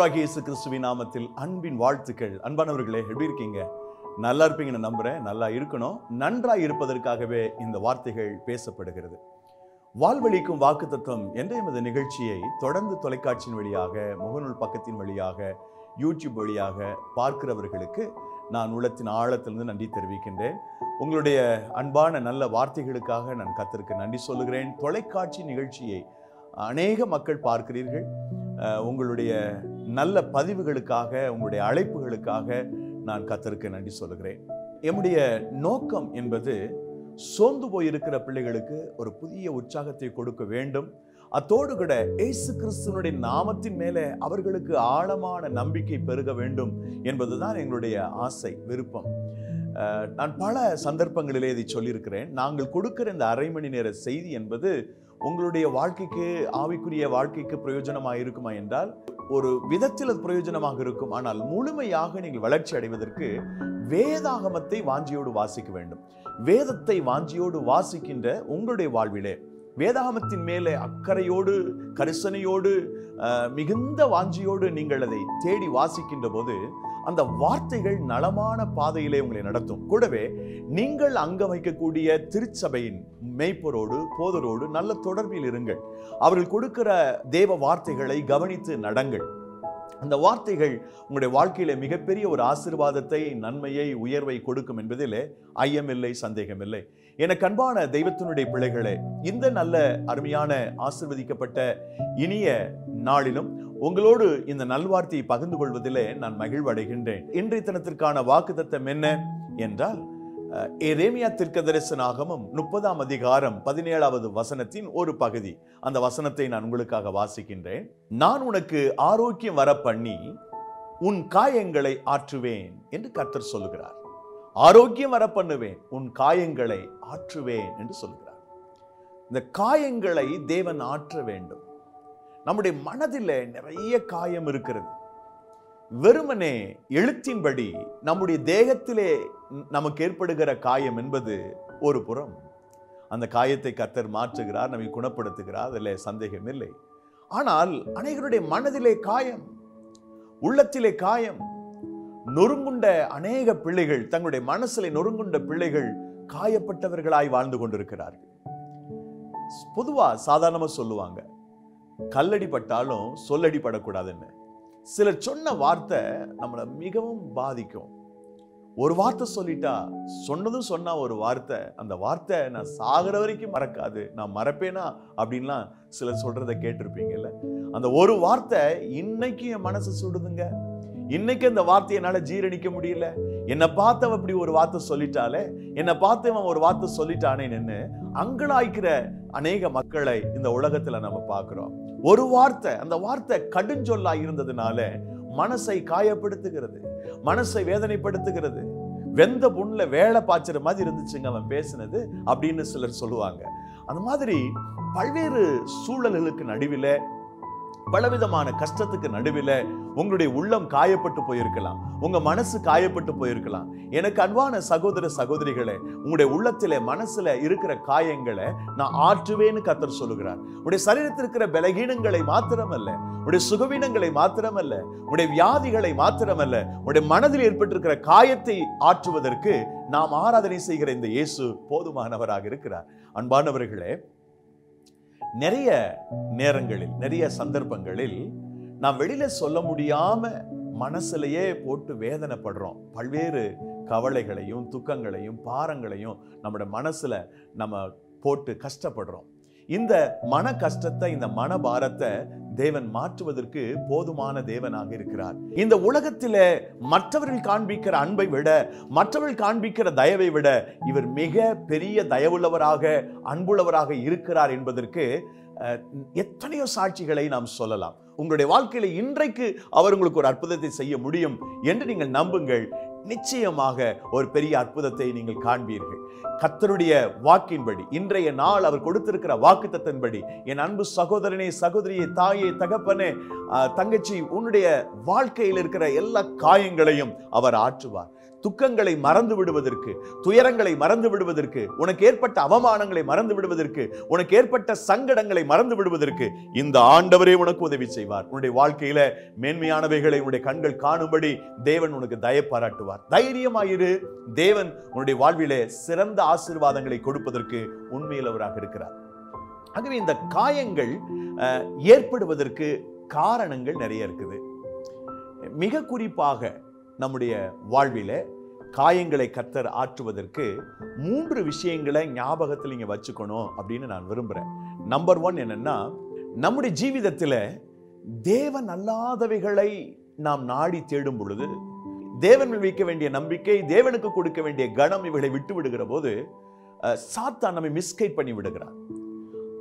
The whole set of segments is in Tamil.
ஆண்டவராகிய இயேசு கிறிஸ்துவின் நாமத்தில் அன்பின் வாழ்த்துக்கள். அன்பானவர்களே எப்படி இருக்கீங்க? நல்லா இருப்பீங்கன்னு நம்புறேன். நல்லா இருக்கணும். நன்றாக இருப்பதற்காகவே இந்த வார்த்தைகள் பேசப்படுகிறது. வாழ்வழிக்கும் வாக்குத்தத்தம் என்ற எமது நிகழ்ச்சியை தொடர்ந்து தொலைக்காட்சியின் வழியாக முகநூல் பக்கத்தின் வழியாக யூடியூப் வழியாக பார்க்கிறவர்களுக்கு நான் உள்ளத்தின் ஆழத்திலிருந்து நன்றி தெரிவிக்கின்றேன். உங்களுடைய அன்பான நல்ல வார்த்தைகளுக்காக நான் கத்திற்கு நன்றி சொல்லுகிறேன். தொலைக்காட்சி நிகழ்ச்சியை அநேக மக்கள் பார்க்கிறீர்கள். உங்களுடைய நல்ல பதிவுகளுக்காக உங்களுடைய அழைப்புகளுக்காக நான் கத்தருக்கு நன்றி சொல்லுகிறேன். என்னுடைய நோக்கம் என்பது சோர்ந்து போயிருக்கிற பிள்ளைகளுக்கு ஒரு புதிய உற்சாகத்தை கொடுக்க வேண்டும். அத்தோடு கூட இயேசு கிறிஸ்துவனுடைய நாமத்தின் மேலே அவர்களுக்கு ஆழமான நம்பிக்கை பெருக வேண்டும் என்பதுதான் எங்களுடைய ஆசை விருப்பம். நான் பல சந்தர்ப்பங்களிலே இதை சொல்லியிருக்கிறேன். நாங்கள் கொடுக்கிற இந்த அரை மணி நேர செய்தி என்பது உங்களுடைய வாழ்க்கைக்கு ஆவிக்குரிய வாழ்க்கைக்கு பிரயோஜனமாக இருக்குமா என்றால் ஒரு விதத்தில் அது பிரயோஜனமாக இருக்கும். ஆனால் முழுமையாக நீங்கள் வளர்ச்சி அடைவதற்கு வேதாகமத்தை வாஞ்சியோடு வாசிக்க வேண்டும். வேதத்தை வாஞ்சியோடு வாசிக்கின்ற உங்களுடைய வாழ்விலே வேதாகமத்தின் மேலே அக்கறையோடு கரிசனையோடு அஹ், மிகுந்த வாஞ்சியோடு நீங்கள் அதை தேடி வாசிக்கின்ற போது அந்த வார்த்தைகள் நலமான பாதையிலே உங்களை நடத்தும். கூடவே நீங்கள் அங்க வைக்கக்கூடிய திருச்சபையின் மெய்ப்பரோடு போதரோடு நல்ல தொடர்பில் இருங்கள். அவர்கள் கொடுக்கிற தேவ வார்த்தைகளை கவனித்து நடங்கள். அந்த வார்த்தைகள் உங்களுடைய வாழ்க்கையில மிகப்பெரிய ஒரு ஆசீர்வாதத்தை நன்மையை உயர்வை கொடுக்கும் என்பதிலே ஐயமில்லை சந்தேகமில்லை. எனக்கு அன்பான தெய்வத்தினுடைய பிள்ளைகளே இந்த நல்ல அருமையான ஆசிர்வதிக்கப்பட்ட இனிய நாளிலும் உங்களோடு இந்த நல்வார்த்தையை பகிர்ந்து கொள்வதிலே நான் மகிழ்வடைகின்றேன். இன்றைய தினத்திற்கான வாக்குத்தத்தம் என்ன என்றால் அஹ், எரேமியா தீர்க்கதரிசனாகமும் முப்பதாம் அதிகாரம் பதினேழாவது வசனத்தின் ஒரு பகுதி. அந்த வசனத்தை நான் உங்களுக்காக வாசிக்கின்றேன். நான் உனக்கு ஆரோக்கியம் வர பண்ணி உன் காயங்களை ஆற்றுவேன் என்று கர்த்தர் சொல்லுகிறார். ஆரோக்கியம் வர பண்ணுவேன் உன் காயங்களை ஆற்றுவேன் என்று சொல்லுகிறார். இந்த காயங்களை தேவன் ஆற்ற வேண்டும். நம்முடைய மனதில் நிறைய காயம் இருக்கிறது. வெறுமனே எழுத்தின்படி நம்முடைய தேகத்திலே நமக்கு ஏற்படுகிற காயம் என்பது ஒரு புறம். அந்த காயத்தை கத்தர் மாற்றுகிறார் நம்மை குணப்படுத்துகிறார் அதில் சந்தேகம் இல்லை. ஆனால் அநேகருடைய மனதிலே காயம் உள்ளத்திலே காயம் நொறுங்குண்ட அநேக பிள்ளைகள் தங்களுடைய மனசிலே நொறுங்குண்ட பிள்ளைகள் காயப்பட்டவர்களாய் வாழ்ந்து கொண்டிருக்கிறார்கள். பொதுவா சாதாரணமா சொல்லுவாங்க கல்லடி பட்டாலும் சொல்லடி படக்கூடாதுன்னு சிலர் சொன்ன வார்த்தை நம்மளை மிகவும் பாதிக்கும். ஒரு வார்த்தை சொல்லிட்டா சொன்னதும் சொன்னா ஒரு வார்த்தை அந்த வார்த்தை நான் சாகிற வரைக்கும் மறக்காது நான் மறப்பேனா அப்படின்லாம் சிலர் சொல்றதை கேட்டிருப்பீங்கல்ல? அந்த ஒரு வார்த்தை இன்னைக்கு என் மனசு சுடுதுங்க. இன்னைக்கு அந்த வார்த்தையை என்னால ஜீரணிக்க முடியல. என்னை பார்த்தவன் இப்படி ஒரு வார்த்தை சொல்லிட்டாலே என்னை பார்த்தவன் ஒரு வார்த்தை சொல்லிட்டானே நின்னு அங்கலாய்க்கிற அநேக மக்களை இந்த உலகத்துல நம்ம பார்க்குறோம். ஒரு வார்த்தை அந்த வார்த்தை கடுஞ்சொல்லா இருந்ததுனால மனசை காயப்படுத்துகிறது மனசை வேதனைப்படுத்துகிறது. வெந்த புண்ணில் வேலை பாய்ச்சுற மாதிரி இருந்துச்சுங்க அவன் பேசினது அப்படின்னு சிலர் சொல்லுவாங்க. அந்த மாதிரி பல்வேறு சூழல்களுக்கு நடுவில் பலவிதமான கஷ்டத்துக்கு நடுவில் உங்களுடைய உள்ளம் காயப்பட்டு போயிருக்கலாம். உங்க மனசு காயப்பட்டு போயிருக்கலாம். எனக்கு அன்பான சகோதர சகோதரிகளை உங்களுடைய உள்ளத்திலே மனசுல இருக்கிற காயங்களை நான் ஆற்றுவேன்னு கத்தர் சொல்லுகிறார். உடைய சரீரத்தில் இருக்கிற பலகீனங்களை மாத்திரமல்ல உடைய சுகவீனங்களை மாத்திரமல்ல உடைய வியாதிகளை மாத்திரமல்ல உடைய மனதில் ஏற்பட்டிருக்கிற காயத்தை ஆற்றுவதற்கு நாம் ஆராதனை செய்கிற இந்த இயேசு போதுமானவராக இருக்கிறார். அன்பானவர்களே நிறைய நேரங்களில் நிறைய சந்தர்ப்பங்களில் நாம் வெளியில சொல்ல முடியாம மனசுலயே போட்டு வேதனைப்படுறோம். பல்வேறு கவலைகளையும் துக்கங்களையும் பாரங்களையும் நம்மளோட மனசுல நம்ம போட்டு கஷ்டப்படுறோம். இந்த மன கஷ்டத்தை இந்த மன பாரத்தை தேவன் மாற்றுவதற்கு போதுமான தேவனாக இருக்கிறார். இந்த உலகத்திலே மற்றவர்கள் காண்பிக்கிற அன்பை விட மற்றவர்கள் காண்பிக்கிற தயவை விட இவர் மிக பெரிய தயவுள்ளவராக அன்புள்ளவராக இருக்கிறார் என்பதற்கு அஹ், எத்தனையோ சாட்சிகளை நாம் சொல்லலாம். உங்களுடைய வாழ்க்கையில இன்றைக்கு அவர் உங்களுக்கு ஒரு அற்புதத்தை செய்ய முடியும் என்று நீங்கள் நம்புங்கள். நிச்சயமாக ஒரு பெரிய அற்புதத்தை நீங்கள் காண்பீர்கள். கத்தருடைய வாக்கின்படி இன்றைய நாள் அவர் கொடுத்திருக்கிற வாக்குத்தத்தின்படி என் அன்பு சகோதரனே சகோதரியே தாயே தகப்பனே தங்கச்சி உன்னுடைய வாழ்க்கையில் இருக்கிற எல்லா காயங்களையும் அவர் ஆற்றுவார். துக்கங்களை மறந்து விடுவதற்கு துயரங்களை மறந்து விடுவதற்கு உனக்கு ஏற்பட்ட அவமானங்களை மறந்து விடுவதற்கு உனக்கு ஏற்பட்ட சங்கடங்களை மறந்து விடுவதற்கு இந்த ஆண்டவரே உனக்கு உதவி செய்வார். உன்னுடைய வாழ்க்கையில மேன்மையானவைகளை உன்னுடைய கண்கள் காணும்படி தேவன் உனக்கு தய பாராட்டுவார் தைரியமாயிரு. தேவன் உன்னுடைய வாழ்விலே சிறந்த ஆசீர்வாதங்களை கொடுப்பதற்கு உண்மையிலவராக இருக்கிறார். ஆகவே இந்த காயங்கள் அஹ், ஏற்படுவதற்கு காரணங்கள் நிறைய இருக்குது. மிக குறிப்பாக நம்முடைய வாழ்வில காயங்களை கத்தர் ஆற்றுவதற்கு மூன்று விஷயங்களை ஞாபகத்தில் நீங்கள் வச்சுக்கணும் அப்படின்னு நான் விரும்புறேன். நம்பர் ஒன் என்னன்னா நம்முடைய ஜீவிதத்தில் தேவன் அல்லாதவைகளை நாம் நாடி தேடும் பொழுது தேவன் மேல் வைக்க வேண்டிய நம்பிக்கை தேவனுக்கு கொடுக்க வேண்டிய கணம் இவைகளை விட்டு விடுகிற போது அஹ், சாத்தான் நம்மை மிஸ்கைட் பண்ணி விடுகிறார்.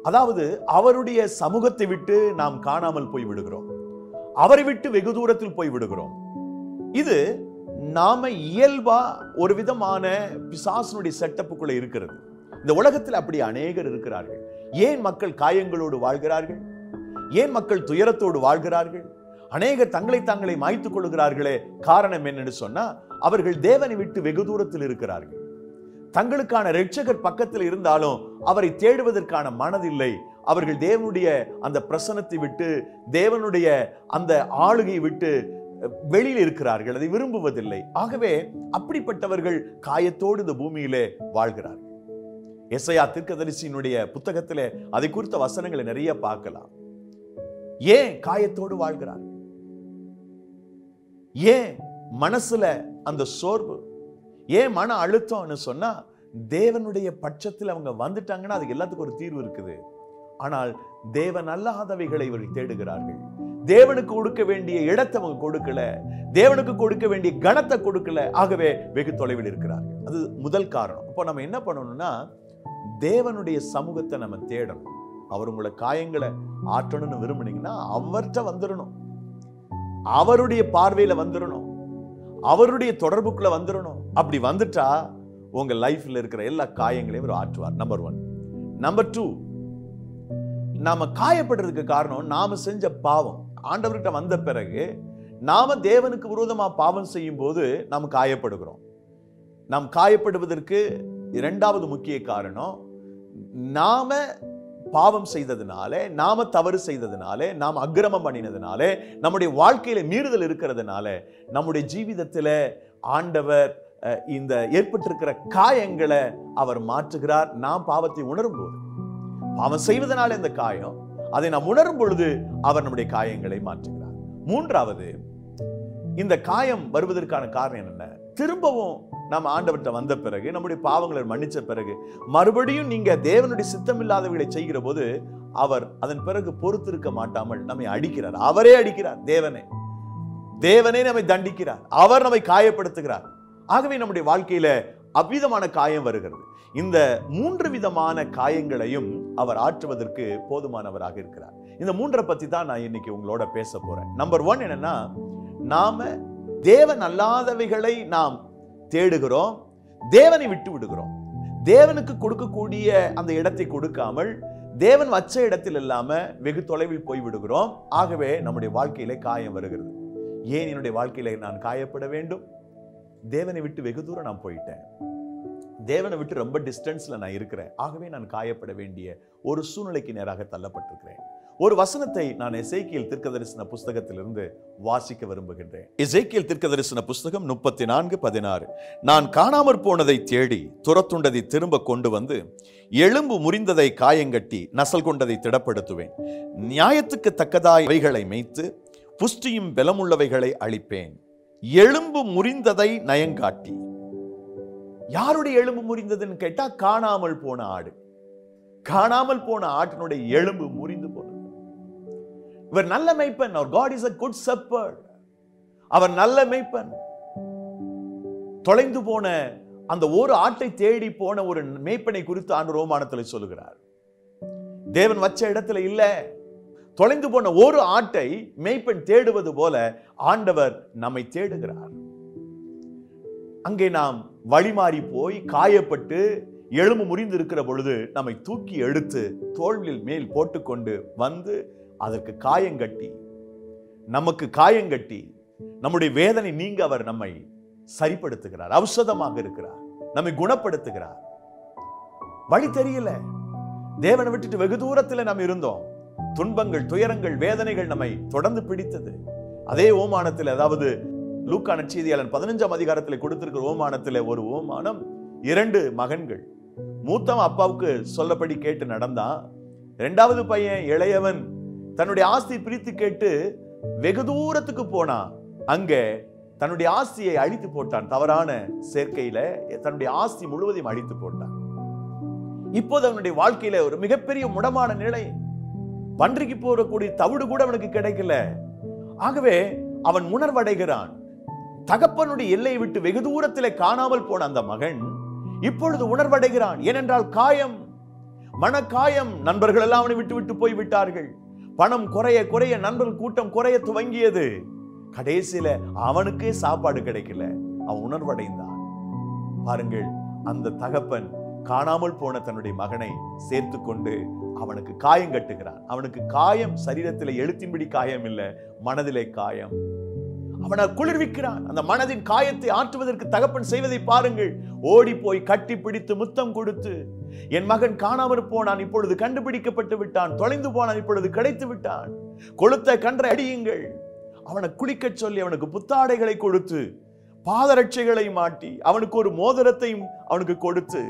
அதாவது அவருடைய சமூகத்தை விட்டு நாம் காணாமல் போய் விடுகிறோம். அவரை விட்டு வெகு தூரத்தில் போய் விடுகிறோம். இது நாம இயல்பா ஒரு விதமான பிசாசனுடைய செட்டப்புக்குள்ள இருக்கிறது. இந்த உலகத்தில் அப்படி அநேகர் இருக்கிறார்கள். ஏன் மக்கள் காயங்களோடு வாழ்கிறார்கள்? ஏன் மக்கள் துயரத்தோடு வாழ்கிறார்கள்? அநேகர் தங்களை தாங்களை மாய்த்துக் கொள்கிறார்களே காரணம் என்னன்னு சொன்னா அவர்கள் தேவனை விட்டு வெகு தூரத்தில் இருக்கிறார்கள். தங்களுக்கான ரட்சகர் பக்கத்தில் இருந்தாலும் அவரை தேடுவதற்கான மனதில்லை. அவர்கள் தேவனுடைய அந்த பிரசனத்தை விட்டு தேவனுடைய அந்த ஆளுகையை விட்டு வெளியில் இருக்கிறார்கள். அதை விரும்புவதில்லை. ஆகவே அப்படிப்பட்டவர்கள் காயத்தோடு இந்த பூமியிலே வாழ்கிறார்கள். எஸ்ஐயா தீர்க்கதரிசியினுடைய புத்தகத்திலே அதை குறித்த வசனங்களை நிறைய பார்க்கலாம். ஏன் காயத்தோடு வாழ்கிறார்கள் ஏன் மனசுல அந்த சோர்வு? ஏன் மன அழுத்தம்னு சொன்னா தேவனுடைய பட்சத்தில் அவங்க வந்துட்டாங்கன்னா அதுக்கு எல்லாத்துக்கும் ஒரு தீர்வு இருக்குது. ஆனால் தேவன் அல்லாதவைகளை இவர்கள் தேடுகிறார்கள். தேவனுக்கு கொடுக்க வேண்டிய இடத்தை அவங்க கொடுக்கல. தேவனுக்கு கொடுக்க வேண்டிய கணத்தை கொடுக்கல. ஆகவே வெகு தொலைவில் இருக்கிறார்கள். அது முதல் காரணம். இப்போ நம்ம என்ன பண்ணணும்னா தேவனுடைய சமூகத்தை நம்ம தேடணும். அவர் உங்களை காயங்களை ஆற்றணும்னு விரும்புனீங்கன்னா அவர்கிட்ட வந்துடணும். அவருடைய பார்வையில் வந்துடணும் அவருடைய தொடர்புக்குள்ள வந்துடணும் அப்படி வந்துட்டா உங்க லைஃப்ல இருக்கிற எல்லா காயங்களையும் அவர் ஆற்றுவார். நம்பர் ஒன் நம்பர் டூ நாம காயப்படுறதுக்கு காரணம் நாம செஞ்ச பாவம். ஆண்டவர்கிட்ட வந்த பிறகு நாம தேவனுக்கு விரோதமா பாவம் செய்யும் போது நாம் காயப்படுகிறோம். நாம் காயப்படுவதற்கு இரண்டாவது முக்கிய காரணம் நாம பாவம் செய்ததுனாலே நாம தவறு செய்ததுனாலே நாம் அக்கிரமம் பண்ணினதுனாலே நம்முடைய வாழ்க்கையில மீறுதல் இருக்கிறதுனால நம்முடைய ஜீவிதத்துல ஆண்டவர் அஹ், இந்த ஏற்பட்டிருக்கிற காயங்களை அவர் மாற்றுகிறார். நாம் பாவத்தை உணரும் போது பாவம் செய்வதனால இந்த காயம் அதை நாம் உணரும் பொழுது அவர் நம்முடைய காயங்களை மாற்றுகிறார். மூன்றாவது இந்த காயம் வருவதற்கான காரணம் என்ன திரும்பவும் நாம் ஆண்டவர்கிட்ட வந்த பிறகு நம்முடைய பாவங்களை மன்னிச்ச பிறகு மறுபடியும் நீங்க தேவனுடைய சித்தம் இல்லாதவர்களை செய்கிற போது அவர் அதன் பிறகு பொறுத்திருக்க மாட்டாமல் நம்மை அடிக்கிறார். அவரே அடிக்கிறார் தேவனே. தேவனே நம்மை தண்டிக்கிறார். அவர் நம்மை காயப்படுத்துகிறார். ஆகவே நம்முடைய வாழ்க்கையில அவ்விதமான காயம் வருகிறது. இந்த மூன்று விதமான காயங்களையும் அவர் ஆற்றுவதற்கு போதுமானவராக இருக்கிறார். இந்த மூன்றை பத்தி தான் நான் இன்னைக்கு உங்களோட பேச போறேன். நம்பர் ஒன் என்னன்னா நாம தேவன் அல்லாதவைகளை நாம் தேடுகிறோம் தேவனை விட்டு விடுகிறோம். தேவனுக்கு கொடுக்கக்கூடிய அந்த இடத்தை கொடுக்காமல் தேவன் வச்ச இடத்தில் இல்லாம வெகு தொலைவில் போய் விடுகிறோம். ஆகவே நம்முடைய வாழ்க்கையில காயம் வருகிறது. ஏன் என்னுடைய வாழ்க்கையில நான் காயப்பட வேண்டும்? தேவனை விட்டு வெகு தூரம் நான் போயிட்டேன். தேவனை விட்டு ரொம்ப டிஸ்டன்ஸ்ல நான் இருக்கிறேன். ஆகவே நான் காயப்பட வேண்டிய ஒரு சூழ்நிலைக்கு நேராக தள்ளப்பட்டிருக்கிறேன். ஒரு வசனத்தை நான் எசேக்கியல் தீர்க்கதரிசன புஸ்தகத்திலிருந்து வாசிக்க விரும்புகின்றேன். எசேக்கியல் தீர்க்கதரிசன புஸ்தகம் முப்பத்தி நான்கு பதினாறு. நான் காணாமற் போனதை தேடி துரத்துண்டதை திரும்ப கொண்டு வந்து எலும்பு முறிந்ததை காயங்கட்டி நசல் கொண்டதை திடப்படுத்துவேன். நியாயத்துக்கு தக்கதாய் அவைகளை மேய்த்து புஷ்டியும் பலமுள்ளவைகளை அழிப்பேன். எலும்பு முறிந்ததை நயங்காட்டி யாருடைய எலும்பு முறிந்ததுன்னு கேட்டால் காணாமல் போன ஆடு. காணாமல் போன ஆட்டினுடைய எலும்பு முறிந்து போன இவர் நல்ல மெய்ப்பன். அவர் God is a good shepherd அவர் நல்ல மெய்ப்பன். தொலைந்து போன அந்த ஒரு ஆட்டை தேடி போன ஒரு மேய்ப்பனை குறித்து ஆண்டு ரோமானத்தில் சொல்லுகிறார். தேவன் வச்ச இடத்துல இல்ல. தொலைந்து போன ஒரு ஆட்டை மேய்ப்பன் தேடுவது போல ஆண்டவர் நம்மை தேடுகிறார். அங்கே நாம் வழிமாறி போய் காயப்பட்டு எலும்பு முறிந்து இருக்கிற பொழுது நம்மை தூக்கி எடுத்து தோல்வியில் மேல் போட்டுக்கொண்டு வந்து அதற்கு காயங்கட்டி நமக்கு காயங்கட்டி நம்முடைய வேதனை நீங்க அவர் நம்மை சரிப்படுத்துகிறார் ஔஷதமாக இருக்கிறார் நம்மை குணப்படுத்துகிறார். வழி தெரியல. தேவனை விட்டுட்டு வெகு தூரத்துல நாம் இருந்தோம். துன்பங்கள் துயரங்கள் வேதனைகள் நம்மை தொடர்ந்து பிடித்தது. அதே ஓமானத்தில் அதாவது லூக்கான செய்தியாளன் பதினஞ்சாம் அதிகாரத்தில் கொடுத்திருக்கிற ஓமானத்தில் ஒரு ஓமானம் இரண்டு மகன்கள். மூத்தம் அப்பாவுக்கு சொல்லபடி கேட்டு நடந்தான். இரண்டாவது பையன் இளையவன் தன்னுடைய ஆஸ்தி பிரித்து கேட்டு வெகு தூரத்துக்கு போனான் அங்கே தன்னுடைய ஆஸ்தியை அழித்து போட்டான். தவறான சேர்க்கையில தன்னுடைய ஆஸ்தி முழுவதையும் அழித்து போட்டான். இப்போது அவனுடைய வாழ்க்கையில ஒரு மிகப்பெரிய முடமான நிலை. பன்றிக்கு போறக்கூடிய தவிடு கூட அவனுக்கு கிடைக்கல. ஆகவே அவன் உணர்வடைகிறான். தகப்பனுடைய எல்லையை விட்டு வெகு தூரத்திலே காணாமல் போன அந்த மகன் இப்பொழுது உணர்வடைகிறான். ஏனென்றால் காயம் மனக்காயம் நண்பர்கள் எல்லாம் அவனை விட்டு விட்டு போய் விட்டார்கள் பணம் குறைய குறைய நண்பர்கள் கூட்டம் குறைய துவங்கியது. கடைசியில அவனுக்கே சாப்பாடு கிடைக்கல. அவன் உணர்வடைந்தான். பாருங்கள் அந்த தகப்பன் காணாமல் போன தன்னுடைய மகனை சேர்த்து கொண்டு அவனுக்கு காயம் கட்டுகிறான். அவனுக்கு காயம் சரீரத்தில் எழுத்தின்படி காயம் இல்லை மனதிலே காயம். அவனை குளிர்விக்கிறான். அந்த மனதின் காயத்தை ஆற்றுவதற்கு தகப்பன் செய்வதை பாருங்கள். ஓடி போய் கட்டி பிடித்து முத்தம் கொடுத்து என் மகன் காணாமற் போனான் இப்பொழுது கண்டுபிடிக்கப்பட்டு விட்டான். தொலைந்து போனான் இப்பொழுது கிடைத்து விட்டான். கொளுத்த கன்றை அடியுங்கள். அவனை குளிக்கச் சொல்லி அவனுக்கு புத்தாடைகளை கொடுத்து பாதரட்சைகளை மாட்டி அவனுக்கு ஒரு மோதிரத்தையும் அவனுக்கு கொடுத்து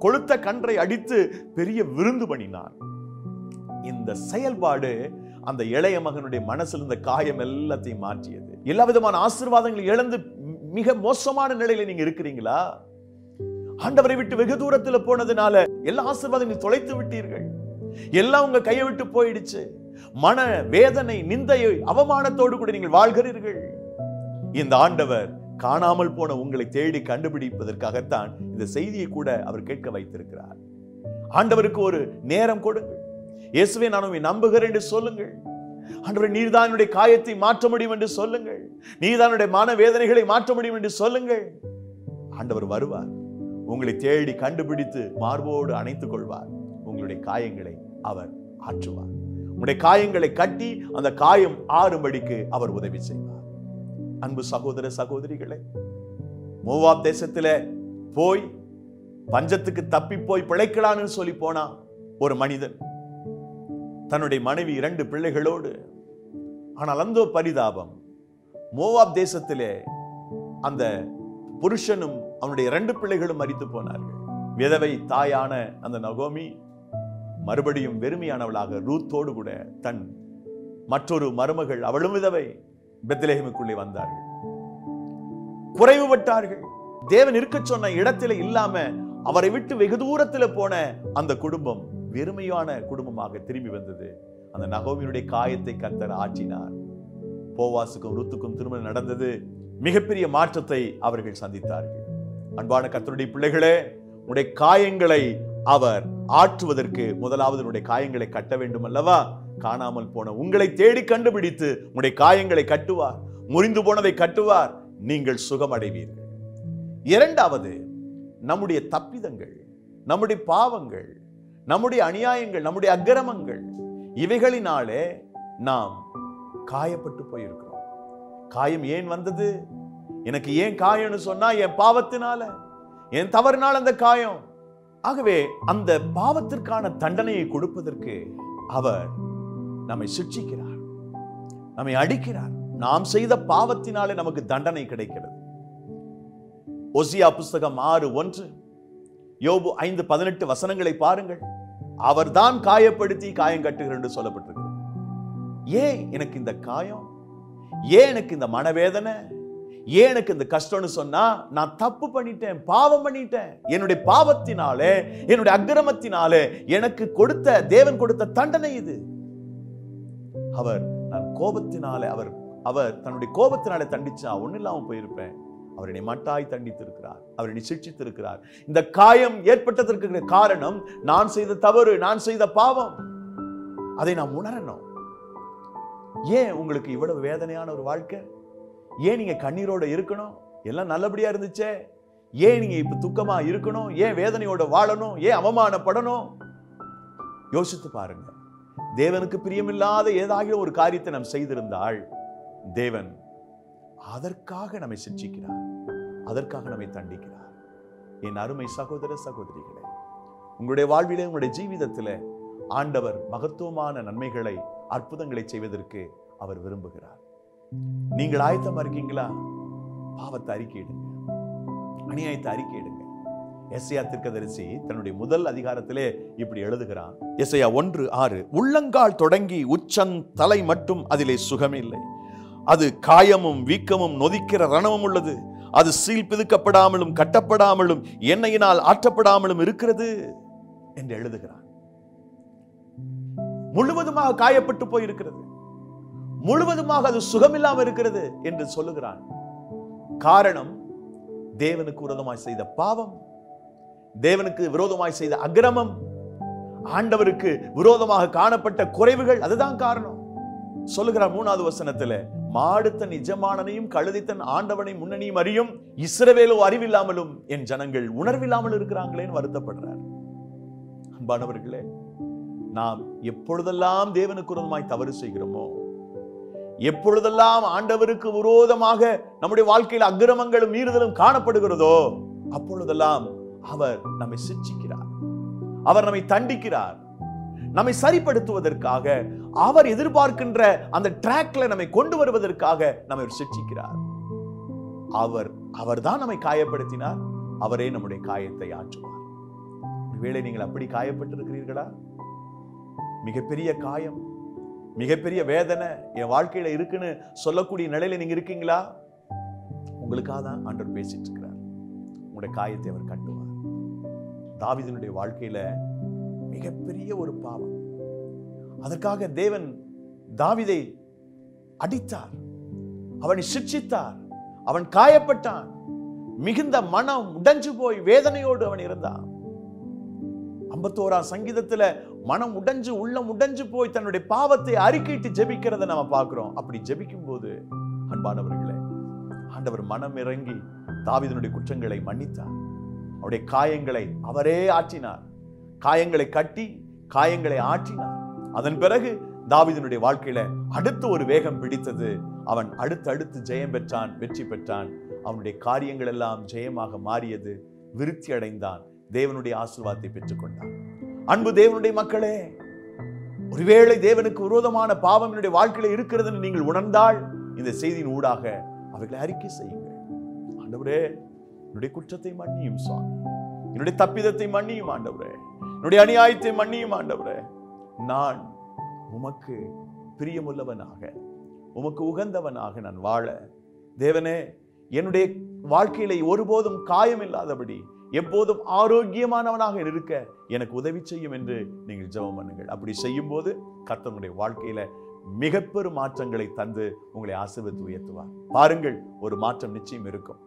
கொளுத்த கன்றை அடித்து பெரிய விருந்து பண்ணினான். இந்த செயல்பாடு அந்த இளைய மகனுடைய மனசில் இருந்த காயம் எல்லாத்தையும் மாற்றியது. எல்லா விதமான ஆசீர்வாதங்களை இழந்து மிக மோசமான நிலையில நீங்க இருக்கிறீங்களா? ஆண்டவரை விட்டு வெகு தூரத்துல போனதுனால எல்லா ஆசீர்வாதங்களையும் தொலைத்து விட்டீர்கள். எல்லாம் உங்க கையை விட்டு போயிடுச்சு. மன வேதனை நிந்தையை அவமானத்தோடு கூட நீங்கள் வாழ்கிறீர்கள். இந்த ஆண்டவர் காணாமல் போன உங்களை தேடி கண்டுபிடிப்பதற்காகத்தான் இந்த செய்தியை கூட அவர் கேட்க வைத்திருக்கிறார். ஆண்டவருக்கு ஒரு நேரம் கொடுங்கள். இயேசுவை நான் உண்மை நம்புகிறேன் என்று சொல்லுங்கள். ஆண்டவர் நீர்தான் என்னுடைய காயத்தை மாற்ற முடியும் என்று சொல்லுங்கள். நீர்தான் என்னுடைய மன வேதனைகளை மாற்ற முடியும் என்று சொல்லுங்கள். ஆண்டவர் வருவார். உங்களை தேடி கண்டுபிடித்து மார்போடு அணைத்துக் கொள்வார். உங்களுடைய காயங்களை அவர் ஆற்றுவார். உங்களுடைய காயங்களை கட்டி அந்த காயம் ஆறும்படிக்கு அவர் உதவி செய்வார். அன்பு சகோதர சகோதரிகளை மூவாப் தேசத்தில் போய் பஞ்சத்துக்கு தப்பி போய் பிழைக்கலான்னு சொல்லி போனா ஒரு மனிதன் தன்னுடைய மனைவி இரண்டு பிள்ளைகளோடு. ஆனால் அந்தோ பரிதாபம். மோவாப் தேசத்திலே அந்த புருஷனும் அவனுடைய இரண்டு பிள்ளைகளும் மறித்து போனார்கள். விதவை தாயான அந்த நகோமி மறுபடியும் வெறுமையானவளாக ரூத்தோடு கூட தன் மற்றொரு மருமகள் அவளும் விதவை பெத்லேஹமுக்குள்ளே வந்தார்கள். குறைவுபட்டார்கள் தேவன் இருக்க சொன்ன இடத்துல இல்லாம அவரை விட்டு வெகு தூரத்துல போன அந்த குடும்பம் வெறுமையான குடும்பமாக திரும்பி வந்தது. அந்த நகோவினுடைய காயத்தை கத்தர் ஆற்றினார். போவாசுக்கும் ருத்துக்கும் திருமணம் நடந்தது. மிகப்பெரிய மாற்றத்தை அவர்கள் சந்தித்தார்கள். அன்பான கத்தருடைய பிள்ளைகளே உடைய காயங்களை அவர் ஆற்றுவதற்கு முதலாவது காயங்களை கட்ட வேண்டும் அல்லவா? காணாமல் போன உங்களை தேடி கண்டுபிடித்து உடைய காயங்களை கட்டுவார். முறிந்து போனதை கட்டுவார். நீங்கள் சுகமடைவீர்கள். இரண்டாவது நம்முடைய தப்பிதங்கள் நம்முடைய பாவங்கள் நம்முடைய அநியாயங்கள் நம்முடைய அக்கிரமங்கள் இவைகளினாலே நாம் காயப்பட்டு போயிருக்கிறோம். காயம் ஏன் வந்தது? எனக்கு ஏன் காயம்னு சொன்னா என் பாவத்தினால என் தவறினால் அந்த காயம். ஆகவே அந்த பாவத்திற்கான தண்டனையை கொடுப்பதற்கு அவர் நம்மை சிக்ஷிக்கிறார். நம்மை அடிக்கிறார். நாம் செய்த பாவத்தினாலே நமக்கு தண்டனை கிடைக்கிறது. ஒசியா புஸ்தகம் ஆறு ஒன்று யோபு ஐந்து பதினெட்டு வசனங்களை பாருங்கள். அவர்தான் காயப்படுத்தி காயம் கட்டுகிறார் என்று சொல்லப்பட்டிருக்கிறது. ஏன் எனக்கு இந்த காயம்? ஏன் எனக்கு இந்த மனவேதனை? ஏன் எனக்கு இந்த கஷ்டம்னு சொன்னா நான் தப்பு பண்ணிட்டேன் பாவம் பண்ணிட்டேன். என்னுடைய பாவத்தினாலே என்னுடைய அக்கிரமத்தினாலே எனக்கு கொடுத்த தேவன் கொடுத்த தண்டனை இது. அவர் நான் கோபத்தினாலே அவர் அவர் தன்னுடைய கோபத்தினாலே தண்டிச்சா ஒன்னும் இல்லாம போயிருப்பேன். அவர் என்னை மட்டாய் தண்டித்திருக்கிறார். அவர் என்னை சிக்ஷித்திருக்கிறார் இந்த காயம் ஏற்பட்டதற்கு காரணம் நான் செய்த தவறு நான் செய்த பாவம். அதை நாம் உணரணும். ஏன் உங்களுக்கு இவ்வளவு வேதனையான ஒரு வாழ்க்கை? ஏன் நீங்க கண்ணீரோட இருக்கணும்? எல்லாம் நல்லபடியா இருந்துச்சே. ஏன் நீங்க இப்ப துக்கமா இருக்கணும்? ஏன் வேதனையோட வாழணும்? ஏன் அவமானப்படணும்? யோசித்து பாருங்க. தேவனுக்கு பிரியமில்லாத ஏதாகிய ஒரு காரியத்தை நாம் செய்திருந்தால் தேவன் அதற்காக நம்மை சிக்ஷிக்கிறார் அதற்காக நம்மை தண்டிக்கிறார். என் அருமை சகோதர சகோதரிகளே உங்களுடைய வாழ்விலே உங்களுடைய ஜீவிதத்தில் ஆண்டவர் மகத்துவமான நன்மைகளை அற்புதங்களை செய்வதற்கு அவர் விரும்புகிறார். நீங்கள் ஆயத்தமா இருக்கீங்களா? பாவத்தை அறிக்கையிடுங்க அநியாயத்தை அறிக்கையிடுங்க எஸ்ஐயா திருக்கதரிசி தன்னுடைய முதல் அதிகாரத்திலே இப்படி எழுதுகிறான். எஸ்ஐயா ஒன்று ஆறு உள்ளங்கால் தொடங்கி உச்சம் தலை மட்டும் அதிலே சுகமில்லை. அது காயமும் வீக்கமும் நொதிக்கிற ரணமும் உள்ளது. அது சீல் பிதுக்கப்படாமலும் கட்டப்படாமலும் எண்ணெயினால் ஆற்றப்படாமலும் இருக்கிறது என்று எழுதுகிறான். முழுவதுமாக காயப்பட்டு போயிருக்கிறது. முழுவதுமாக அது சுகமில்லாமல் இருக்கிறது என்று சொல்லுகிறான். காரணம் தேவனுக்கு விரோதமாய் செய்த பாவம். தேவனுக்கு விரோதமாய் செய்த அக்கிரமம். ஆண்டவருக்கு விரோதமாக காணப்பட்ட குறைவுகள் அதுதான் காரணம். சொல்லுகிறார் மூணாவது வசனத்துல மாடு தன் நிஜமானனையும் கழுதி தன் ஆண்டவனை முன்னணியும் அறியும். இஸ்ரவேலோ அறிவில்லாமலும் என் ஜனங்கள் உணர்வில்லாமல் இருக்கிறாங்களேன்னு வருத்தப்படுறார். அன்பானவர்களே நாம் எப்பொழுதெல்லாம் தேவனுக்கு விரோதமாய் தவறு செய்கிறோமோ எப்பொழுதெல்லாம் ஆண்டவருக்கு விரோதமாக நம்முடைய வாழ்க்கையில் அக்கிரமங்களும் மீறுதலும் காணப்படுகிறதோ அப்பொழுதெல்லாம் அவர் நம்மை சிச்சிக்கிறார் அவர் நம்மை தண்டிக்கிறார். நம்மை சரிப்படுத்துவதற்காக அவர் எதிர்பார்க்கின்ற அந்த ட்ராக்ல நம்மை கொண்டு வருவதற்காக நம்மை சிக்ஷிக்கிறார் அவர் அவர்தான் நம்மை காயப்படுத்தினார். அவரே நம்முடைய காயத்தை ஆற்றுவார். ஒருவேளை நீங்கள் அப்படி காயப்பட்டிருக்கிறீர்களா? மிகப்பெரிய காயம் மிகப்பெரிய வேதனை என் வாழ்க்கையில இருக்குன்னு சொல்லக்கூடிய நிலையில நீங்க இருக்கீங்களா? உங்களுக்காக தான் ஆண்டவர் பேசிட்டு இருக்கிறார். உங்களுடைய காயத்தை அவர் கட்டுவார். தாவிதனுடைய வாழ்க்கையில மிகப்பெரிய ஒரு பாவம். அதற்காக தேவன் தாவிதை அடித்தார். அவனை சிக்ஷித்தார். அவன் காயப்பட்டான். மிகுந்த மனம் உடைஞ்சு போய் வேதனையோடு அவன் இருந்தான். ஐம்பத்தோராம் சங்கீதத்துல மனம் உடைஞ்சு உள்ளம் உடைஞ்சு போய் தன்னுடைய பாவத்தை அறிக்கையிட்டு ஜெபிக்கிறத நம்ம பார்க்கிறோம். அப்படி ஜெபிக்கும் போது அன்பானவர்களே ஆண்டவர் மனம் இறங்கி தாவிதனுடைய குற்றங்களை மன்னித்தார். அவருடைய காயங்களை அவரே ஆற்றினார். காயங்களை கட்டி காயங்களை ஆற்றினார். அதன் பிறகு தாவிதனுடைய வாழ்க்கையில அடுத்து ஒரு வேகம் பிடித்தது. அவன் அடுத்து அடுத்து ஜெயம் பெற்றான் வெற்றி பெற்றான். அவனுடைய காரியங்கள் எல்லாம் ஜெயமாக மாறியது. விருத்தி அடைந்தான். தேவனுடைய ஆசீர்வாதத்தை பெற்றுக்கொண்டான் அன்பு தேவனுடைய மக்களே ஒருவேளை தேவனுக்கு விரோதமான பாவம் என்னுடைய வாழ்க்கையில இருக்கிறது நீங்கள் உணர்ந்தால் இந்த செய்தியின் ஊடாக அவைகளை அறிக்கை செய்யுங்கள். ஆண்டவரே என்னுடைய குற்றத்தை மன்னியும் சுவாமி. என்னுடைய தப்பிதத்தை மன்னியும் ஆண்டவரே. என்னுடைய அநியாயத்தை மன்னியும் ஆண்டவரே. நான் உமக்கு பிரியமுள்ளவனாக உமக்கு உகந்தவனாக நான் வாழ. தேவனே என்னுடைய வாழ்க்கையில ஒருபோதும் காயம் இல்லாதபடி எப்போதும் ஆரோக்கியமானவனாக இருக்க எனக்கு உதவி செய்யும் என்று நீங்கள் ஜெபம் பண்ணுங்கள். அப்படி செய்யும் போது கர்த்தனுடைய வாழ்க்கையில மிக மாற்றங்களை தந்து உங்களை ஆசிர்வத்து உயர்த்துவார். பாருங்கள் ஒரு மாற்றம் நிச்சயம் இருக்கும்.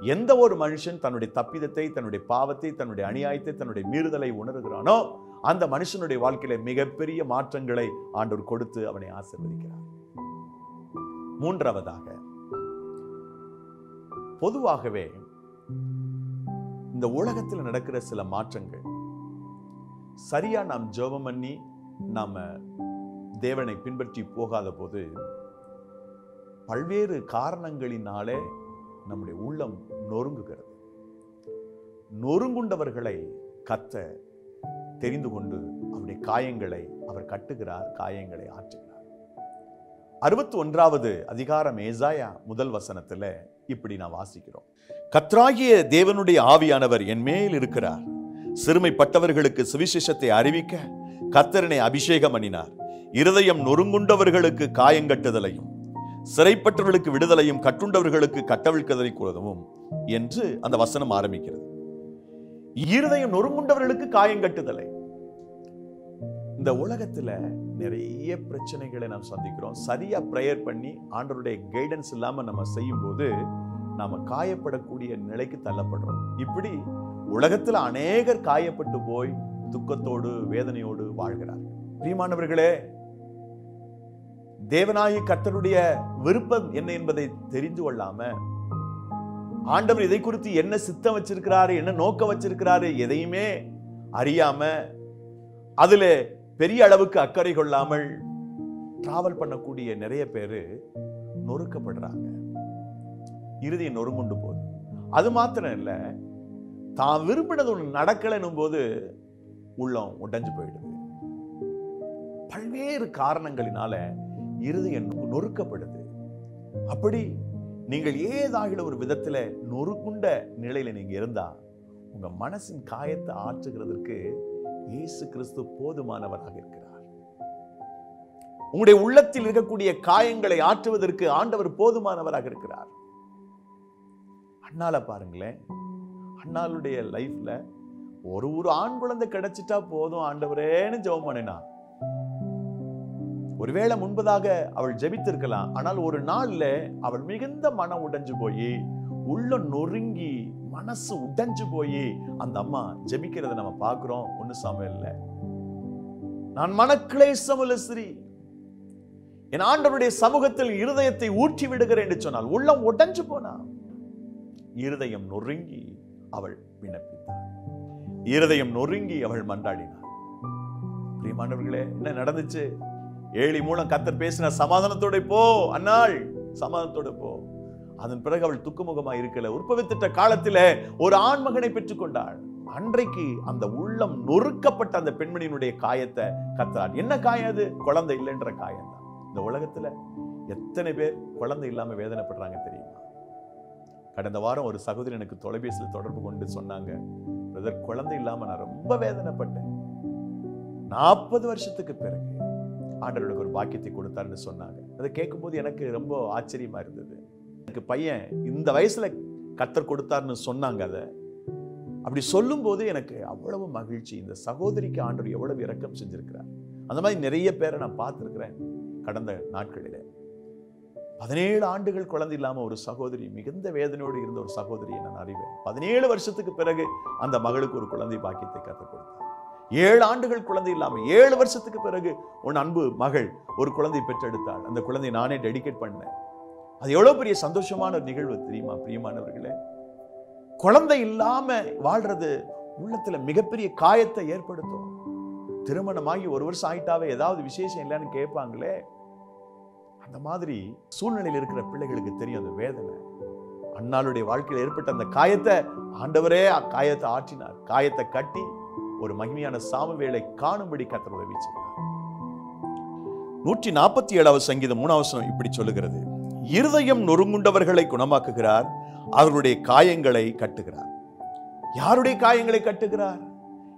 எந்த ஒரு மனுஷன் தன்னுடைய தப்பிதத்தை தன்னுடைய பாவத்தை தன்னுடைய அநியாயத்தை தன்னுடைய மீறுதலை உணர்கிறானோ அந்த மனுஷனுடைய வாழ்க்கையில மிகப்பெரிய மாற்றங்களை ஆண்டவர் கொடுத்து அவனை ஆசிர்வதிக்கிறார். மூன்றாவதாக பொதுவாகவே இந்த உலகத்தில் நடக்கிற சில மாற்றங்கள் சரியா நாம் ஜெபம் பண்ணி நாம தேவனை பின்பற்றி போகாத போது பல்வேறு காரணங்களினாலே நம்முடைய உள்ளம் நொறுங்குகிறது. நொறுங்குண்டவர்களை கத்த தெரிந்து கொண்டு அவருடைய காயங்களை அவர் கட்டுகிறார் காயங்களை ஆற்றுகிறார். அறுபத்தி ஒன்றாவது அதிகாரம் ஏசாயா முதல் வசனத்துல இப்படி நான் வாசிக்கிறோம். கத்ராகிய தேவனுடைய ஆவியானவர் என் மேல் இருக்கிறார். சிறுமைப்பட்டவர்களுக்கு சுவிசேஷத்தை அறிவிக்க கத்தரனை அபிஷேகம் அணினார். இருதயம் நொறுங்குண்டவர்களுக்கு காயங்கட்டுதலையும் சிறைப்பட்டவர்களுக்கு விடுதலையும் கட்டுண்டவர்களுக்கு கட்டவிழ்க்கதலை கூறதும் என்று அந்த வசனம் ஆரம்பிக்கிறது. இருதயம் நொறுங்குண்டவர்களுக்கு காயங்கட்டுதலை இந்த உலகத்துல நிறைய பிரச்சனைகளை நாம் சந்திக்கிறோம். சரியா ப்ரேயர் பண்ணி ஆண்டவருடைய கைடன்ஸ் இல்லாம நம்ம செய்யும் போது நாம காயப்படக்கூடிய நிலைக்கு தள்ளப்படுறோம். இப்படி உலகத்துல அநேகர் காயப்பட்டு போய் துக்கத்தோடு வேதனையோடு வாழ்கிறார் பிரியமானவர்களே தேவனாயி கர்த்தருடைய விருப்பம் என்ன என்பதை தெரிந்து கொள்ளாம ஆண்டவர் இதை குறித்து என்ன சித்தம் வச்சிருக்கிறாரு என்ன நோக்கம் வச்சிருக்கிறாரு எதையுமே அறியாம அதுல பெரிய அளவுக்கு அக்கறை கொள்ளாமல் டிராவல் பண்ணக்கூடிய நிறைய பேரு நொறுக்கப்படுறாங்க. இறுதியை நொறுங்குண்டு போகுது. அது மாத்திரம் இல்ல தான் விரும்பினது ஒன்று நடக்கலைன்னும் போது உள்ளம் உடைஞ்சு போயிடுது. பல்வேறு காரணங்களினால இருதயம் நொறுக்கப்படுது. அப்படி நீங்கள் ஏதாகிற ஒரு விதத்தில் நொறுக்குண்ட நிலையில நீங்க இருந்தா உங்க மனசின் காயத்தை ஆற்றுகிறதற்கு இயேசு கிறிஸ்து போதுமானவராக இருக்கிறார். உங்களுடைய உள்ளத்தில் இருக்கக்கூடிய காயங்களை ஆற்றுவதற்கு ஆண்டவர் போதுமானவராக இருக்கிறார். அண்ணால பாருங்களேன் அண்ணாளுடைய லைஃப்ல ஒரு ஒரு ஆண் குழந்தை கிடைச்சிட்டா போதும் ஆண்டவரேன்னு ஜெபம் பண்ணினான். ஒருவேளை முன்பதாக அவள் ஜெபித்திருக்கலாம் ஆனால் ஒரு நாள்ல அவள் மிகுந்த மனம் உடைஞ்சு போய் உள்ள நொறுங்கி மனசு உடைஞ்சு போய் அந்த அம்மா ஜெபிக்கிறத நம்ம பார்க்கிறோம். ஒண்ணு இல்லை நான் மனக்லேசமுள்ள ஸ்ரீ என் ஆண்டவருடைய சமூகத்தில் இருதயத்தை ஊற்றி விடுகிறேன் என்று சொன்னால் உள்ளம் உடைஞ்சு போனா? இருதயம் நொறுங்கி அவள் விண்ணப்பித்தாள். இருதயம் நொறுங்கி அவள் மன்றாடினாள். பிரியமானவர்களே என்ன நடந்துச்சு? ஏழி மூலம் கத்தர் பேசின சமாதானத்தோட போ அன்னாள். சமாதானத்தோட போ. அதன் பிறகு அவள் துக்குமுகமா இருக்கல. உற்பவித்திட்ட காலத்துல ஒரு ஆண் மகனை பெற்றுக்கொண்டாள். அன்றைக்கு அந்த உள்ளம் நொறுக்கப்பட்ட அந்த பெண்மணியினுடைய காயத்தை கத்தாள் என்ன காயம் அது? குழந்தை இல்லைன்ற காயம் தான். இந்த உலகத்துல எத்தனை பேர் குழந்தை இல்லாம வேதனைப்படுறாங்க தெரியுமா? கடந்த வாரம் ஒரு சகோதரி எனக்கு தொலைபேசியில் தொடர்பு கொண்டு சொன்னாங்க பிரதர் குழந்தை இல்லாம நான் ரொம்ப வேதனைப்பட்டேன். நாற்பது வருஷத்துக்கு பிறகு ஆண்டவர்களுக்கு ஒரு பாக்கியத்தை கொடுத்தாருன்னு சொன்னாங்க. அதை கேட்கும்போது எனக்கு ரொம்ப ஆச்சரியமா இருந்தது. எனக்கு பையன் இந்த வயசுல கத்தர் கொடுத்தாருன்னு சொன்னாங்க அதை. அப்படி சொல்லும்போது எனக்கு அவ்வளவு மகிழ்ச்சி. இந்த சகோதரிக்கு ஆண்டவர் எவ்வளவு இரக்கம் செஞ்சுருக்கிறார். அந்த மாதிரி நிறைய பேரை நான் பார்த்திருக்கிறேன் கடந்த நாட்களில். பதினேழு ஆண்டுகள் குழந்தை இல்லாம ஒரு சகோதரி மிகுந்த வேதனையோடு இருந்த ஒரு சகோதரியை நான் அறிவேன். பதினேழு வருஷத்துக்கு பிறகு அந்த மகளுக்கு ஒரு குழந்தை பாக்கியத்தை கற்றுக் கொடுத்தார். ஏழு ஆண்டுகள் குழந்தை இல்லாமல் ஏழு வருஷத்துக்கு பிறகு உன் அன்பு மகள் ஒரு குழந்தை பெற்றெடுத்தாள். அந்த குழந்தையை நானே டெடிகேட் பண்ணேன். அது எவ்வளோ பெரிய சந்தோஷமான ஒரு நிகழ்வு தெரியுமா பிரியமானவர்களே? குழந்தை இல்லாம வாழ்றது உள்ளத்துல மிகப்பெரிய காயத்தை ஏற்படுத்தும். திருமணமாகி ஒரு வருஷம் ஆயிட்டாவே ஏதாவது விசேஷம் இல்லைன்னு கேட்பாங்களே? அந்த மாதிரி சூழ்நிலையில் இருக்கிற பிள்ளைகளுக்கு தெரியும் அந்த வேதனை. அண்ணாளுடைய வாழ்க்கையில் ஏற்பட்ட அந்த காயத்தை ஆண்டவரே காயத்தை ஆற்றினார். காயத்தை கட்டி ஒரு மகிமையான சாமவேளை காணும்படி கத்தர் உதவி செய்தார் நூற்றி நாற்பத்தி ஏழாவது சங்கீதம் மூணாவது இப்படி சொல்லுகிறது. இருதயம் நொறுங்குண்டவர்களை குணமாக்குகிறார் அவர்களுடைய காயங்களை கட்டுகிறார். யாருடைய காயங்களை கட்டுகிறார்?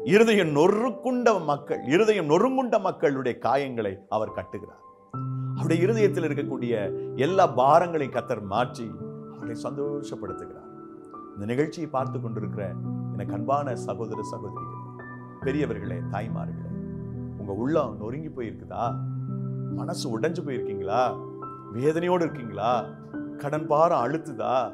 இருதயம் நொறுக்குண்ட மக்கள் இருதயம் நொறுங்குண்ட மக்களுடைய காயங்களை அவர் கட்டுகிறார். அவருடைய இருதயத்தில் இருக்கக்கூடிய எல்லா பாரங்களையும் கத்தர் மாற்றி அவரை சந்தோஷப்படுத்துகிறார். இந்த நிகழ்ச்சியை பார்த்து கொண்டிருக்கிற எனக்கு அன்பான சகோதர சகோதரி பெரியவர்களே தாய்மார்களே உங்கள் உள்ளம் நொறுங்கி போயிருக்குதா? மனசு உடைஞ்சு போயிருக்கீங்களா? வேதனையோடு இருக்கீங்களா? கடன் பாரம் அழுத்துதா?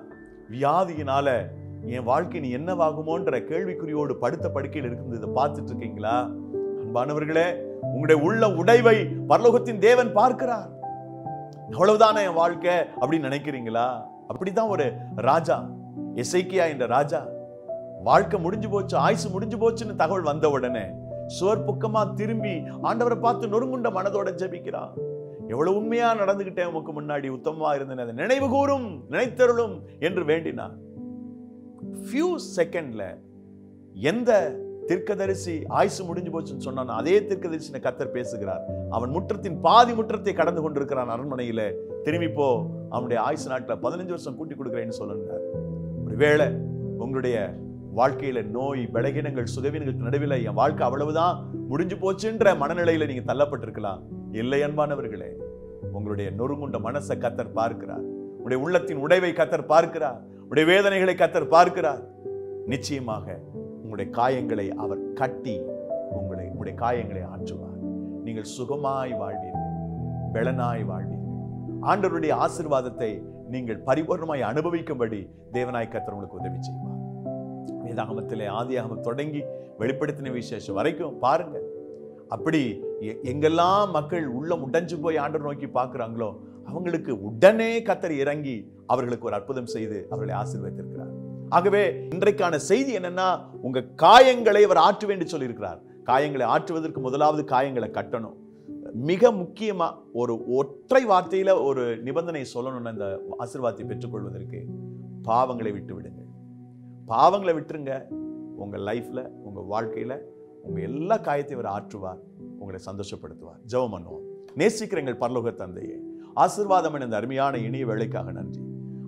வியாதியினால என் வாழ்க்கை நீ என்னவாகுமோன்ற கேள்விக்குறியோடு படுத்த படுக்கையில் இருக்குது இதை பார்த்துட்டு இருக்கீங்களா? அன்பானவர்களே உங்களுடைய உள்ள உடைவை பரலோகத்தின் தேவன் பார்க்கிறார். எவ்வளவுதானே என் வாழ்க்கை அப்படின்னு நினைக்கிறீங்களா? அப்படிதான் ஒரு ராஜா எசைக்கியா என்ற ராஜா வாழ்க்கை முடிஞ்சு போச்சு ஆயுசு முடிஞ்சு போச்சுன்னு தகவல் வந்த உடனே சுவர் பக்கமா திரும்பி ஆண்டவரை பார்த்து நொறுங்குண்ட மனதோட ஜெபிக்கிறான் எவ்வளவு உண்மையா நடந்துகிட்டேன் உமக்கு முன்னாடி உத்தமமா இருந்தேன் அதை நினைவு கூறும் நினைத்தருளும் என்று வேண்டினான் ஃபியூ செகண்ட்ல எந்த தீர்க்கதரிசி ஆயுசு முடிஞ்சு போச்சுன்னு சொன்னான் அதே தீர்க்கதரிசின கத்தர் பேசுகிறார். அவன் முற்றத்தின் பாதி முற்றத்தை கடந்து கொண்டிருக்கிறான் அரண்மனையில. திரும்பி போ அவனுடைய ஆயுசு நாட்டில் பதினஞ்சு வருஷம் கூட்டி கொடுக்குறேன்னு சொல்லுங்க ஒருவேளை உங்களுடைய வாழ்க்கையில நோய் பலகீனங்கள் சுகவீனங்களுக்கு நடுவில் என் வாழ்க்கை அவ்வளவுதான் முடிஞ்சு போச்சுன்ற மனநிலையில நீங்க தள்ளப்பட்டிருக்கலாம். இல்லை அன்பானவர்களே உங்களுடைய நொறுங்குண்ட மனசை கத்தர் பார்க்கிறார். உடைய உள்ளத்தின் உடைவை கத்தர் பார்க்கிறார். உடைய வேதனைகளை கத்தர் பார்க்கிறார். நிச்சயமாக உங்களுடைய காயங்களை அவர் கட்டி உங்களை உங்களுடைய காயங்களை ஆற்றுவார். நீங்கள் சுகமாய் வாழ்வீர்கள் பெலனாய் வாழ்வீர்கள். ஆண்டவருடைய ஆசிர்வாதத்தை நீங்கள் பரிபூர்ணமாய் அனுபவிக்கும்படி தேவனாய் கத்தர் உங்களுக்கு உதவி செய்வார். வேதாகமத்திலே ஆதியாகமம் தொடங்கி வெளிப்படுத்தின விசேஷம் வரைக்கும் பாருங்க அப்படி எ- எங்கெல்லாம் மக்கள் உள்ளம் உடைஞ்சு போய் ஆண்டவர் நோக்கி பார்க்குறாங்களோ அவங்களுக்கு உடனே கத்தர் இறங்கி அவர்களுக்கு ஒரு அற்புதம் செய்து அவர்களை ஆசீர்வதித்திருக்கிறார் ஆகவே இன்றைக்கான செய்தி என்னன்னா உங்க காயங்களை அவர் ஆற்ற வேண்டி சொல்லியிருக்கிறார் காயங்களை ஆற்றுவதற்கு முதலாவது காயங்களை கட்டணும் மிக முக்கியமாக ஒரு ஒற்றை வார்த்தையில் ஒரு நிபந்தனை சொல்லணும்னு அந்த ஆசீர்வாதத்தை பெற்றுக்கொள்வதற்கு பாவங்களை விட்டு விடுங்க பாவங்களை விட்டுருங்க. உங்க லைஃப்ல உங்க வாழ்க்கையில உங்கள் எல்லா காயத்தையும் இவர் ஆற்றுவார் உங்களை சந்தோஷப்படுத்துவார். ஜெபம் பண்ணுவோம். நேசிக்கிற எங்கள் பரலோக தந்தையே ஆசிர்வாதம் என இந்த அருமையான இனிய வேலைக்காக நன்றி.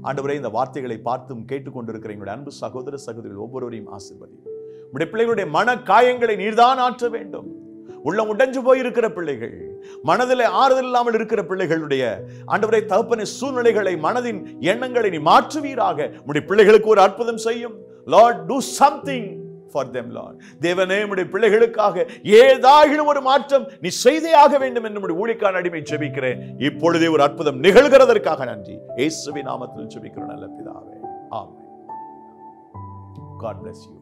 ஆண்டவரே இந்த வார்த்தைகளை பார்த்தும் கேட்டுக்கொண்டிருக்கிற எங்களுடைய அன்பு சகோதர சகோதரிகள் ஒவ்வொருவரையும் ஆசிர்வதி உடைய பிள்ளைகளுடைய மன காயங்களை நீர்தான் ஆற்ற வேண்டும். உள்ளம் உடைஞ்சு போயிருக்கிற பிள்ளைகள் மனதில் ஆறுதல் இல்லாமல் இருக்கிற பிள்ளைகளுடைய ஆண்டவரை தகப்பன சூழ்நிலைகளை மனதின் எண்ணங்களை நீ மாற்றுவீராக. உடைய பிள்ளைகளுக்கு ஒரு அற்புதம் செய்யும். Lord do something for them Lord தேவனே உடைய பிள்ளைகளுக்காக ஏதாகிலும் ஒரு மாற்றம் நீ செய்தே ஆக வேண்டும் என்று உடைய ஊழிக்கான அடிமை ஜெபிக்கிறேன். இப்பொழுதே ஒரு அற்புதம் நிகழ்கிறதற்காக நன்றி. இயேசுவின் நாமத்தில் ஜெபிக்கிறோம் நல்ல பிதாவே. ஆமென். God bless you.